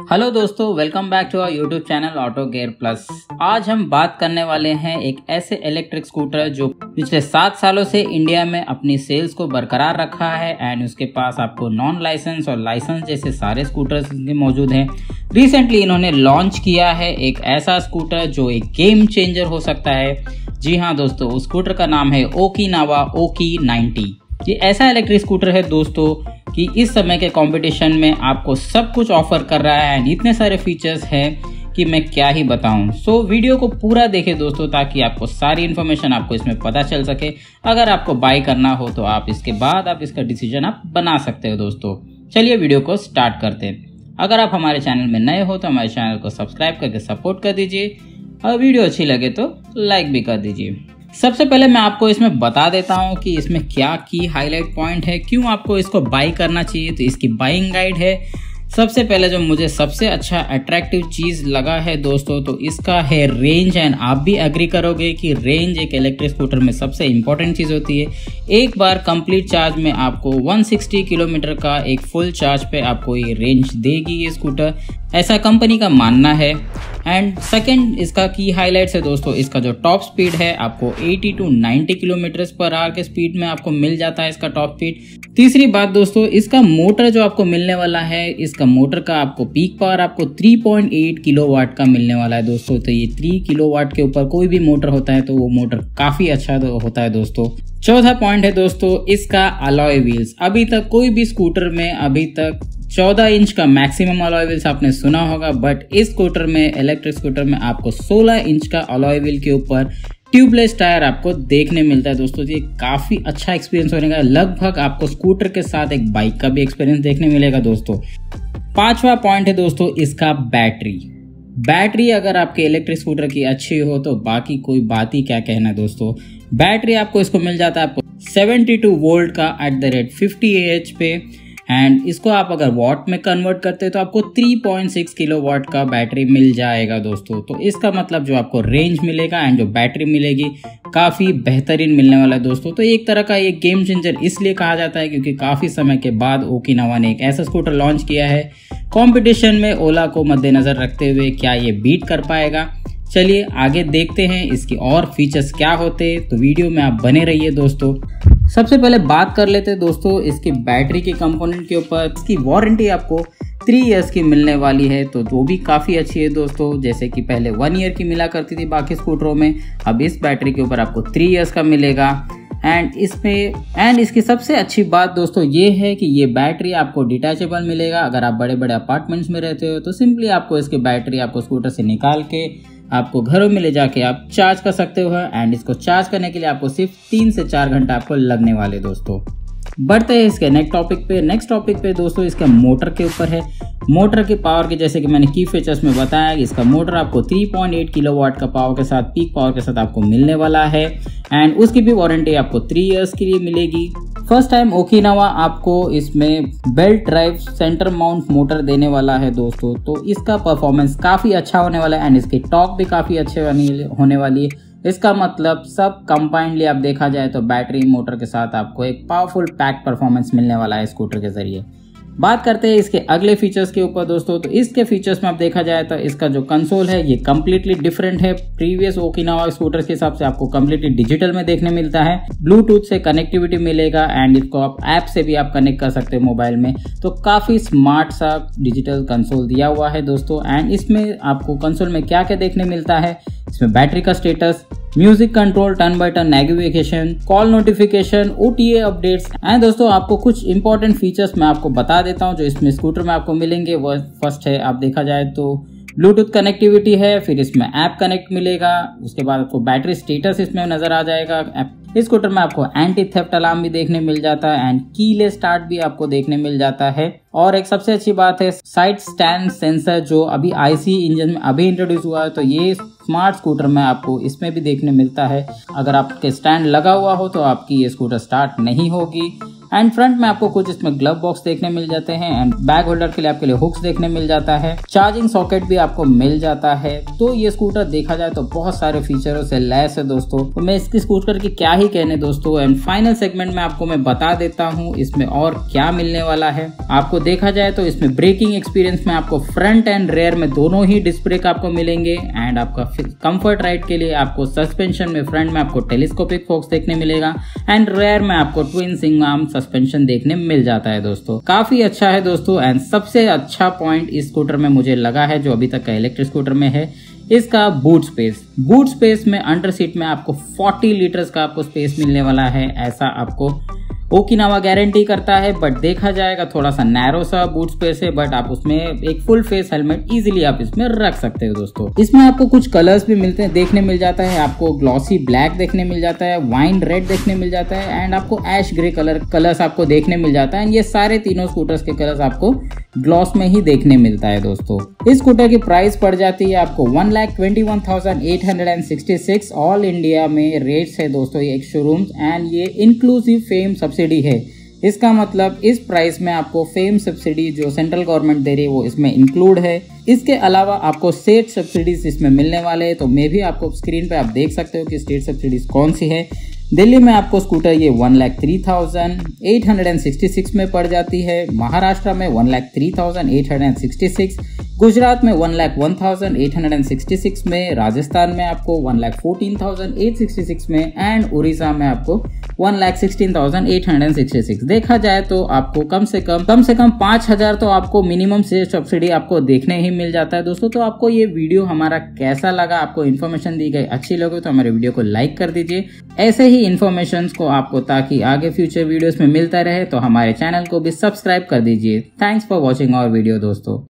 Hello दोस्तों welcome back to our YouTube channel auto gear plus आज हम बात करने वाले हैं एक ऐसे इलेक्ट्रिक स्कूटर जो पिछले सात सालों से इंडिया में अपनी सेल्स को बरकरार रखा है एंड उसके पास आपको नॉन लाइसेंस और लाइसेंस जैसे सारे स्कूटर्स मौजूद हैं। रिसेंटली इन्होंने लॉन्च किया है एक ऐसा स्कूटर जो एक गेम चेंजर हो सकता है। जी हाँ दोस्तों, उस स्कूटर का नाम है ओकी नावा ओकी नाइन्टी। ये ऐसा इलेक्ट्रिक स्कूटर है दोस्तों कि इस समय के कंपटीशन में आपको सब कुछ ऑफ़र कर रहा है एंड इतने सारे फीचर्स हैं कि मैं क्या ही बताऊँ। सो so, वीडियो को पूरा देखें दोस्तों ताकि आपको सारी इन्फॉर्मेशन आपको इसमें पता चल सके। अगर आपको बाई करना हो तो आप इसके बाद आप इसका डिसीज़न आप बना सकते हो दोस्तों। चलिए वीडियो को स्टार्ट करते हैं। अगर आप हमारे चैनल में नए हो तो हमारे चैनल को सब्सक्राइब करके सपोर्ट कर दीजिए। और वीडियो अच्छी लगे तो लाइक भी कर दीजिए। सबसे पहले मैं आपको इसमें बता देता हूँ कि इसमें क्या की हाईलाइट पॉइंट है, क्यों आपको इसको बाई करना चाहिए तो इसकी बाइंग गाइड है। सबसे पहले जो मुझे सबसे अच्छा अट्रैक्टिव चीज़ लगा है दोस्तों तो इसका है रेंज एंड आप भी एग्री करोगे कि रेंज एक इलेक्ट्रिक स्कूटर में सबसे इंपॉर्टेंट चीज़ होती है। एक बार कंप्लीट चार्ज में आपको 160 किलोमीटर का एक फुल चार्ज पे आपको ये रेंज देगी ये स्कूटर ऐसा कंपनी का मानना है। एंड सेकेंड इसका की हाईलाइट्स है दोस्तों, इसका जो टॉप स्पीड है, आपको 80 टू 90 किलोमीटर पर आवर के स्पीड में आपको मिल जाता है इसका टॉप स्पीड तीसरी बात दोस्तों, इसका मोटर जो आपको मिलने वाला है, इसका मोटर का आपको पीक पावर आपको 3.8 किलोवाट का मिलने वाला है दोस्तों. तो ये 3 किलोवाट के ऊपर कोई भी मोटर होता है तो वो मोटर काफ़ी अच्छा होता है दोस्तों. चौथा पॉइंट है दोस्तों, इसका अलॉय व्हील्स अभी तक कोई भी स्कूटर में अभी तक 14 इंच का मैक्सिमम अलॉय व्हील्स आपने सुना होगा बट इस स्कूटर में इलेक्ट्रिक स्कूटर में आपको 16 इंच का अलॉय व्हील के ऊपर ट्यूबलेस टायर आपको देखने मिलता है दोस्तों। ये काफ़ी अच्छा एक्सपीरियंस होने का लगभग आपको स्कूटर के साथ एक बाइक का भी एक्सपीरियंस देखने मिलेगा दोस्तों। पांचवा पॉइंट है दोस्तों, इसका बैटरी बैटरी अगर आपके इलेक्ट्रिक स्कूटर की अच्छी हो तो बाकी कोई बात ही क्या कहना है दोस्तों? बैटरी आपको इसको मिल जाता है आपको 72 वोल्ट का एट द रेट 50 एच पे। एंड इसको आप अगर वॉट में कन्वर्ट करते हैं तो आपको 3.6 किलो वाट का बैटरी मिल जाएगा दोस्तों। तो इसका मतलब जो आपको रेंज मिलेगा एंड जो बैटरी मिलेगी, काफ़ी बेहतरीन मिलने वाला है दोस्तों। तो एक तरह का ये गेम चेंजर इसलिए कहा जाता है क्योंकि काफ़ी समय के बाद ओकिनावा ने एक ऐसा स्कूटर लॉन्च किया है। कॉम्पिटिशन में ओला को मद्देनज़र रखते हुए क्या ये बीट कर पाएगा? चलिए आगे देखते हैं इसकी और फीचर्स क्या होते तो वीडियो में आप बने रहिए दोस्तों। सबसे पहले बात कर लेते हैं दोस्तों, इसकी बैटरी के कंपोनेंट के ऊपर, इसकी वारंटी आपको थ्री ईयर्स की मिलने वाली है तो वो भी काफ़ी अच्छी है दोस्तों। जैसे कि पहले वन ईयर की मिला करती थी बाकी स्कूटरों में, अब इस बैटरी के ऊपर आपको थ्री ईयर्स का मिलेगा। एंड इसमें एंड इसकी सबसे अच्छी बात दोस्तों ये है कि ये बैटरी आपको डिटैचेबल मिलेगा। अगर आप बड़े बड़े अपार्टमेंट्स में रहते हो तो सिंपली आपको इसकी बैटरी आपको स्कूटर से निकाल के आपको घरों में ले जाके आप चार्ज कर सकते हो एंड इसको चार्ज करने के लिए आपको सिर्फ़ तीन से चार घंटा आपको लगने वाले दोस्तों। बढ़ते हैं इसके नेक्स्ट टॉपिक पे। नेक्स्ट टॉपिक पे दोस्तों इसके मोटर के ऊपर है। मोटर के पावर के जैसे कि मैंने की फीचर्स में बताया कि इसका मोटर आपको 3.8 किलोवाट का पावर के साथ पीक पावर के साथ आपको मिलने वाला है। एंड उसकी भी वारंटी आपको थ्री इयर्स के लिए मिलेगी। फ़र्स्ट टाइम ओकिनावा आपको इसमें belt drive centre mount motor देने वाला है दोस्तों। तो इसका परफॉर्मेंस काफ़ी अच्छा होने वाला है एंड इसकी टॉक भी काफ़ी अच्छे होने वाली है। इसका मतलब सब कंबाइंडली आप देखा जाए तो बैटरी मोटर के साथ आपको एक पावरफुल पैक परफॉर्मेंस मिलने वाला है स्कूटर के ज़रिए। बात करते हैं इसके अगले फीचर्स के ऊपर दोस्तों तो इसके फीचर्स में आप देखा जाए तो इसका जो कंसोल है, ये कम्प्लीटली डिफरेंट है। प्रीवियस ओकिनावा स्कूटर्स के हिसाब से आपको कम्प्लीटली डिजिटल में देखने मिलता है। ब्लूटूथ से कनेक्टिविटी मिलेगा एंड इसको आप ऐप से भी आप कनेक्ट कर सकते हो मोबाइल में। तो काफ़ी स्मार्ट सा डिजिटल कंसोल दिया हुआ है दोस्तों। एंड इसमें आपको कंसोल में क्या क्या देखने मिलता है? इसमें बैटरी का status music control, turn by turn navigation, call notification OTA updates. And दोस्तों, आपको कुछ इंपॉर्टेंट फीचर्स मैं आपको बता देता हूँ जो इसमें स्कूटर में आपको मिलेंगे। वह फ़र्स्ट है, आप देखा जाए तो ब्लूटूथ कनेक्टिविटी है, फिर इसमें ऐप कनेक्ट मिलेगा। उसके बाद आपको बैटरी स्टेटस इसमें नज़र आ जाएगा। इस स्कूटर में आपको एंटी थेफ्ट अलार्म भी देखने मिल जाता है एंड कीले स्टार्ट भी आपको देखने मिल जाता है। और एक सबसे अच्छी बात है साइड स्टैंड सेंसर जो अभी आईसी इंजन में अभी इंट्रोड्यूस हुआ है तो ये स्मार्ट स्कूटर में आपको इसमें भी देखने मिलता है। अगर आपके स्टैंड लगा हुआ हो तो आपकी ये स्कूटर स्टार्ट नहीं होगी। एंड फ्रंट में आपको कुछ इसमें ग्लव बॉक्स देखने मिल जाते हैं एंड बैग होल्डर के लिए आपके लिए हुक्स देखने मिल जाता है। चार्जिंग सॉकेट भी आपको मिल जाता है। तो ये स्कूटर देखा जाए तो बहुत सारे फीचरों से लैस है दोस्तों। तो मैं इसकी स्कूटर की क्या ही कहने दोस्तों? एंड फाइनल सेगमेंट में आपको मैं बता देता हूँ इसमें और क्या मिलने वाला है। आपको देखा जाए तो इसमें ब्रेकिंग एक्सपीरियंस में आपको फ्रंट एंड रेयर में दोनों ही डिस्क ब्रेक आपको मिलेंगे एंड आपका कंफर्ट राइड के लिए आपको सस्पेंशन में फ्रंट में आपको टेलीस्कोपिक फोक्स देखने मिलेगा। एंड रेयर में आपको ट्विन सिंग आर्म सस्पेंशन देखने मिल जाता है दोस्तों। काफ़ी अच्छा है दोस्तों एंड सबसे अच्छा पॉइंट इस स्कूटर में मुझे लगा है, जो अभी तक का इलेक्ट्रिक स्कूटर में है, इसका बूट स्पेस बूट स्पेस में अंडर सीट में आपको 40 लीटर्स का आपको स्पेस मिलने वाला है, ऐसा आपको ओकिनावा गारंटी करता है बट देखा जाएगा थोड़ा सा नैरो सा बूट स्पेस है बट आप उसमें एक फुल फेस हेलमेट इजिली आप इसमें रख सकते हो दोस्तों। इसमें आपको कुछ कलर्स भी मिलते हैं, देखने मिल जाता है, आपको ग्लॉसी ब्लैक देखने मिल जाता है वाइन रेड देखने मिल जाता है एंड आपको एश ग्रे कलर कलर्स आपको देखने मिल जाता है एंड ये सारे तीनों स्कूटर्स के कलर्स आपको ग्लॉस में ही देखने मिलता है दोस्तों। इस स्कूटर की प्राइस पड़ जाती है आपको one lakh twenty one thousand eight hundred and sixty six all India में रेट्स है दोस्तों ये शोरूम एंड ये इंक्लूसिव फेम सब्सिडी है। इसका मतलब इस प्राइस में आपको फेम सब्सिडी जो सेंट्रल गवर्नमेंट दे रही है वो इसमें इंक्लूड है। इसके अलावा आपको स्टेट सब्सिडीज इसमें मिलने वाले हैं तो मे भी आपको स्क्रीन पे आप देख सकते हो कि स्टेट सब्सिडीज कौन सी है। दिल्ली में आपको स्कूटर ये one lakh three thousand, eight hundred and sixty six में पड़ जाती है। महाराष्ट्र में one lakh three thousand, eight hundred and sixty six Gujarat में one lakh one thousand eight hundred and sixty six में, राजस्थान में आपको one lakh fourteen thousand eight sixty six में, एंड उड़ीसा में आपको one lakh sixteen thousand eight hundred and sixty six. देखा जाए तो आपको कम से कम कम से कम पाँच हज़ार तो आपको मिनिमम से सब्सिडी आपको देखने ही मिल जाता है। दोस्तों तो आपको ये वीडियो हमारा कैसा लगा, आपको इन्फॉर्मेशन दी गई अच्छी लगे तो हमारे वीडियो को लाइक कर दीजिए। ऐसे ही इन्फॉर्मेशन को आपको ताकि आगे फ्यूचर वीडियोस में मिलता रहे तो हमारे चैनल को भी सब्सक्राइब कर दीजिए। Thanks for watching our video दोस्तों।